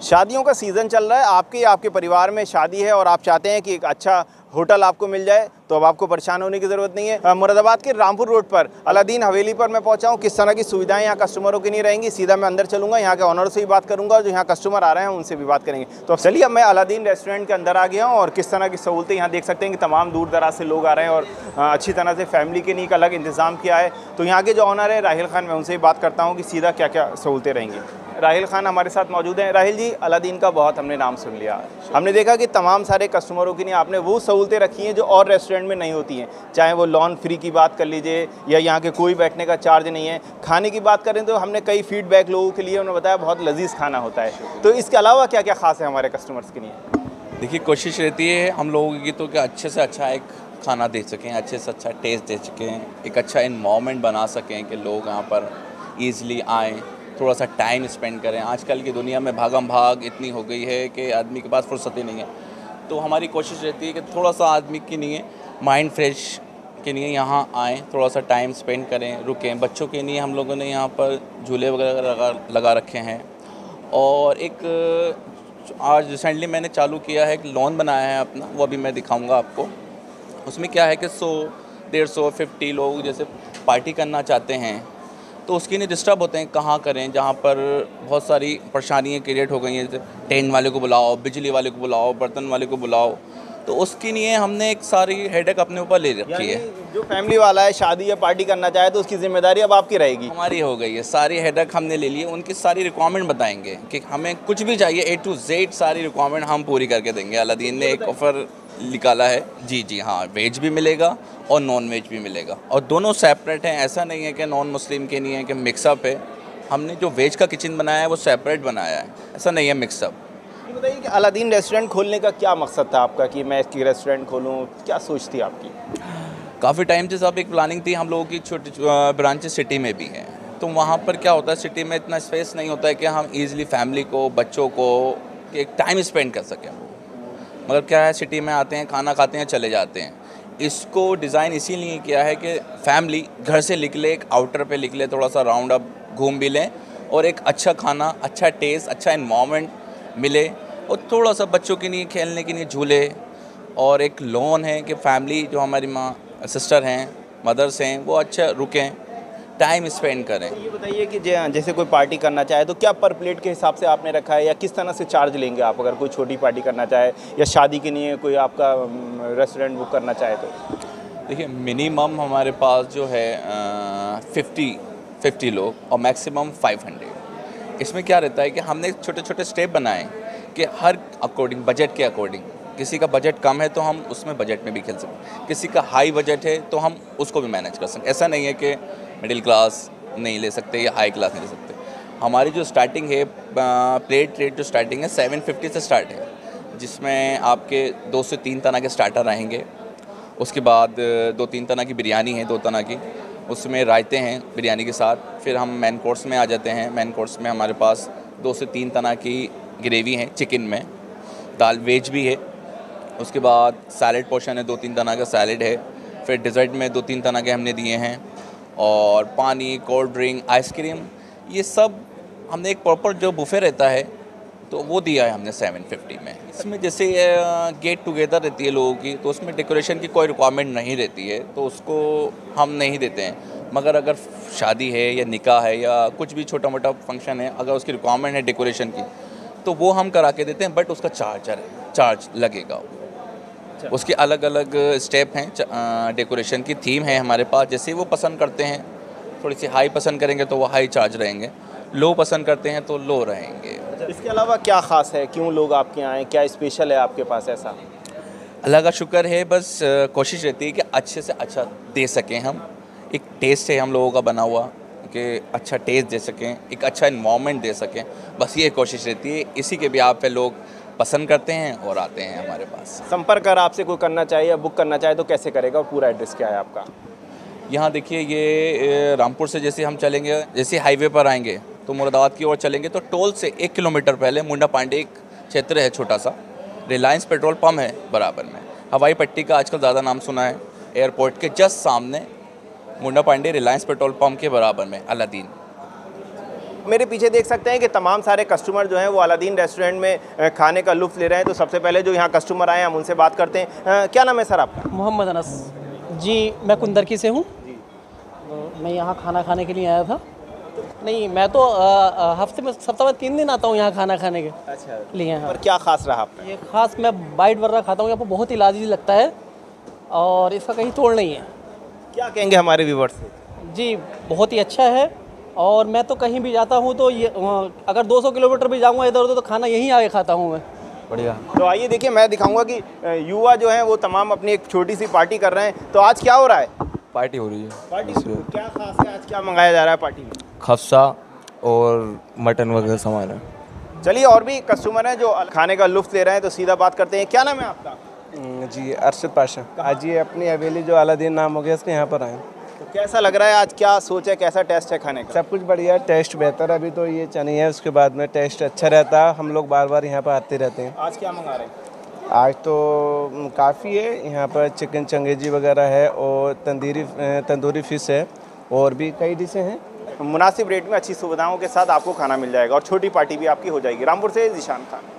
शादियों का सीज़न चल रहा है, आपके आपके परिवार में शादी है और आप चाहते हैं कि एक अच्छा होटल आपको मिल जाए तो अब आपको परेशान होने की ज़रूरत नहीं है। मुरादाबाद के रामपुर रोड पर, अलादीन हवेली पर मैं पहुँचा हूँ। किस तरह की सुविधाएँ यहाँ कस्टमरों की नहीं रहेंगी, सीधा मैं अंदर चलूँगा, यहाँ के ऑनर से भी बात करूँगा जो यहाँ कस्टमर आ रहे हैं उनसे भी बात करेंगे। तो अब चलिए, अब मैं अलादीन रेस्टोरेंट के अंदर आ गया हूँ और किस तरह की सहूलतें यहाँ देख सकते हैं कि तमाम दूर दराज से लोग आ रहे हैं और अच्छी तरह से फैमिली के लिए एक अलग इंतज़ाम किया है। तो यहाँ के जो ऑनर है, राहिल खान, मैं उनसे बात करता हूँ कि सीधा क्या क्या सहूलतें रहेंगी। राहिल खान हमारे साथ मौजूद हैं। राहिल जी, अलादीन का बहुत हमने नाम सुन लिया। हमने देखा कि तमाम सारे कस्टमरों के लिए आपने वो सहूलतें रखी हैं जो और रेस्टोरेंट में नहीं होती हैं। चाहे वो लॉन फ्री की बात कर लीजिए या यहाँ के कोई बैठने का चार्ज नहीं है। खाने की बात करें तो हमने कई फीडबैक लोगों के लिए उन्होंने बताया, बहुत लजीज खाना होता है। तो इसके अलावा क्या क्या खास है हमारे कस्टमर्स के लिए? देखिए, कोशिश रहती है हम लोगों की तो कि अच्छे से अच्छा एक खाना दे सकें, अच्छे से अच्छा टेस्ट दे सकें, एक अच्छा इन्वामेंट बना सकें कि लोग यहाँ पर ईज़िली आएँ। थोड़ा सा टाइम स्पेंड करें। आजकल की दुनिया में भागम भाग इतनी हो गई है कि आदमी के पास फुर्सत ही नहीं है। तो हमारी कोशिश रहती है कि थोड़ा सा आदमी के लिए माइंड फ्रेश के लिए यहाँ आएँ थोड़ा सा टाइम स्पेंड करें, रुकें। बच्चों के लिए हम लोगों ने यहाँ पर झूले वगैरह लगा लगा रखे हैं। और एक, आज रिसेंटली मैंने चालू किया है, एक लोन बनाया है अपना, वो अभी मैं दिखाऊँगा आपको। उसमें क्या है कि सौ, डेढ़ सौ फिफ्टी लोग जैसे पार्टी करना चाहते हैं। तो उसके लिए डिस्टर्ब होते हैं, कहाँ करें? जहाँ पर बहुत सारी परेशानियाँ क्रिएट हो गई हैं टेन वाले को बुलाओ, बिजली वाले को बुलाओ, बर्तन वाले को बुलाओ। तो उसके लिए हमने एक सारी हेडेक अपने ऊपर ले रखी है। जो फैमिली वाला है शादी या पार्टी करना चाहे तो उसकी ज़िम्मेदारी अब आपकी रहेगी। हमारी हो गई है। सारी हेडेक हमने ले ली है। उनकी सारी रिक्वायरमेंट बताएँगे कि हमें कुछ भी चाहिए ए टू जेड सारी रिक्वायरमेंट हम पूरी करके देंगे। अलादीन ने एक ऑफ़र निकाला है। जी जी हाँ वेज भी मिलेगा और नॉन वेज भी मिलेगा। और दोनों सेपरेट हैं। ऐसा नहीं है कि नॉन मुस्लिम के नहीं है कि मिक्सअप है। हमने जो वेज का किचन बनाया है वो सेपरेट बनाया है। ऐसा नहीं है मिक्सअप बताइए कि अलादीन रेस्टोरेंट खोलने का क्या मकसद था आपका कि मैं इसकी रेस्टोरेंट खोलूँ? क्या सोच थी आपकी? काफ़ी टाइम से सब एक प्लानिंग थी, हम लोगों की छोटी ब्रांचेस सिटी में भी हैं। तो वहाँ पर क्या होता है, सिटी में इतना स्पेस नहीं होता है कि हम ईज़िली फैमिली को, बच्चों को एक टाइम स्पेंड कर सकें। मगर क्या है, सिटी में आते हैं, खाना खाते हैं, चले जाते हैं। इसको डिज़ाइन इसीलिए किया है कि फैमिली घर से निकले, एक आउटर पे निकले, थोड़ा सा राउंड अप घूम भी लें और एक अच्छा खाना अच्छा टेस्ट अच्छा इन्वामेंट मिले और थोड़ा सा बच्चों के लिए खेलने के लिए झूले और एक लोन है कि फैमिली जो हमारी माँ सिस्टर हैं मदर्स हैं वो अच्छा रुकें टाइम स्पेंड करें। ये बताइए कि जैसे कोई पार्टी करना चाहे तो क्या पर प्लेट के हिसाब से आपने रखा है या किस तरह से चार्ज लेंगे आप अगर कोई छोटी पार्टी करना चाहे या शादी के लिए कोई आपका रेस्टोरेंट बुक करना चाहे तो? देखिए मिनिमम हमारे पास जो है फिफ्टी फिफ्टी लोग और मैक्सिमम फाइव हंड्रेड इसमें क्या रहता है कि हमने छोटे छोटे स्टेप बनाए कि हर अकॉर्डिंग बजट के अकॉर्डिंग किसी का बजट कम है तो हम उसमें बजट में भी खेल सकते किसी का हाई बजट है तो हम उसको भी मैनेज कर सकते ऐसा नहीं है कि मिडिल क्लास नहीं ले सकते या हाई क्लास नहीं ले सकते। हमारी जो स्टार्टिंग है प्लेट रेट जो स्टार्टिंग है सेवन फिफ्टी से स्टार्ट है। जिसमें आपके दो से तीन तरह के स्टार्टर रहेंगे। उसके बाद दो तीन तरह की बिरयानी है, दो तरह की। उसमें रायते हैं बिरयानी के साथ। फिर हम मेन कोर्स में आ जाते हैं। मेन कोर्स में हमारे पास दो से तीन तरह की ग्रेवी है चिकन में। दाल वेज भी है। उसके बाद सैलड पोर्शन है, दो तीन तरह का सैलड है। फिर डिज़र्ट में दो तीन तरह के हमने दिए हैं। और पानी कोल्ड ड्रिंक आइसक्रीम ये सब हमने एक प्रॉपर जो बुफे रहता है तो वो दिया है हमने सेवन फिफ्टी में। इसमें जैसे गेट टुगेदर रहती है लोगों की तो उसमें डेकोरेशन की कोई रिक्वायरमेंट नहीं रहती है तो उसको हम नहीं देते हैं। मगर अगर शादी है या निकाह है या कुछ भी छोटा मोटा फ़ंक्शन है अगर उसकी रिक्वायरमेंट है डेकोरेशन की तो वो हम करा के देते हैं बट उसका चार्जर है चार्ज लगेगा। अच्छा। उसके अलग अलग स्टेप हैं डेकोरेशन की थीम है हमारे पास जैसे वो पसंद करते हैं थोड़ी सी हाई पसंद करेंगे तो वो हाई चार्ज रहेंगे लो पसंद करते हैं तो लो रहेंगे। इसके अलावा क्या ख़ास है? क्यों लोग आपके यहाँ आए? क्या स्पेशल है आपके पास ऐसा? अल्लाह का शुक्र है बस कोशिश रहती है कि अच्छे से अच्छा दे सकें हम। एक टेस्ट है हम लोगों का बना हुआ कि अच्छा टेस्ट दे सकें एक अच्छा इन्वामेंट दे सकें। बस ये कोशिश रहती है। इसी के भी आप पे लोग पसंद करते हैं और आते हैं हमारे पास। संपर्क अगर आपसे कोई करना चाहिए या बुक करना चाहे तो कैसे करेगा? और पूरा एड्रेस क्या है आपका? यहाँ देखिए ये रामपुर से जैसे हम चलेंगे जैसे हाईवे पर आएँगे तो मुरादाबाद की ओर चलेंगे तो टोल से एक किलोमीटर पहले मुंडा पांडे एक क्षेत्र है छोटा सा। रिलायंस पेट्रोल पम्प है बराबर में। हवाई पट्टी का आजकल ज़्यादा नाम सुना है। एयरपोर्ट के जस्ट सामने Munda Pande Reliance petrol pump के बराबर में अलादीन मेरे पीछे देख सकते हैं कि तमाम सारे कस्टमर जो हैं वो अलादीन रेस्टोरेंट में खाने का लुत्फ ले रहे हैं। तो सबसे पहले जो यहाँ कस्टमर आए हैं हम उनसे बात करते हैं। अ, क्या नाम है सर आपका? मोहम्मद अनस। जी मैं कुंदरकी से हूँ। तो मैं यहाँ खाना खाने के लिए आया था। नहीं मैं तो हफ़्ते में सप्ताह में तीन दिन आता हूँ यहाँ खाना खाने के अच्छा। लिए और क्या खास रहा आपका? ये खास मैं बाइट वर्रा खाता हूँ यहाँ पर बहुत ही लाजीज लगता है और इसका कहीं तोड़ नहीं है। क्या कहेंगे हमारे व्यूवर्स से? जी बहुत ही अच्छा है और मैं तो कहीं भी जाता हूँ तो ये अ, अगर 200 किलोमीटर भी जाऊँगा इधर उधर तो खाना यहीं आगे खाता हूँ मैं। बढ़िया। तो आइए देखिए मैं दिखाऊँगा कि युवा जो है वो तमाम अपनी एक छोटी सी पार्टी कर रहे हैं। तो आज क्या हो रहा है? पार्टी हो रही है। पार्टी क्या खास है? आज क्या मंगाया जा रहा है पार्टी में? खफसा और मटन वगैरह सामान है। चलिए और भी कस्टमर हैं जो खाने का लुफ्त ले रहे हैं तो सीधा बात करते हैं। क्या नाम है आपका? जी अरशद पाशा। आज ये अपनी हवेली जो अलादीन नाम हो गया इसके यहाँ पर आए तो कैसा लग रहा है? आज क्या सोच है? कैसा टेस्ट है खाने का? सब कुछ बढ़िया टेस्ट बेहतर अभी तो ये चनी है उसके बाद में टेस्ट अच्छा रहता। है हम लोग बार बार यहाँ पर आते रहते हैं। आज क्या मंगा रहे हैं? आज तो काफ़ी है। यहाँ पर चिकन चंगेजी वगैरह है और तंदूरी तंदूरी फ़िश है और भी कई डिशें हैं। मुनासिब रेट में अच्छी सुविधाओं के साथ आपको खाना मिल जाएगा और छोटी पार्टी भी आपकी हो जाएगी। रामपुर से जिशान खान।